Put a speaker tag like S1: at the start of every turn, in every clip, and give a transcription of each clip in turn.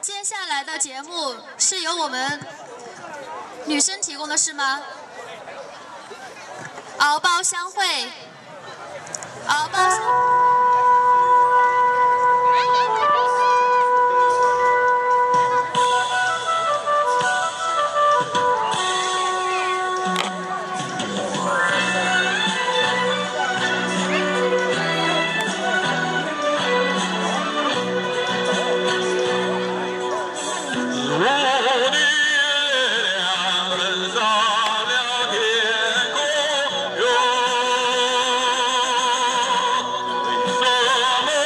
S1: 接下来的节目是由我们女生提供的是吗？敖包相会，敖包
S2: Mama.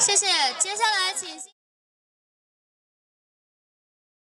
S2: 谢谢，接下来请。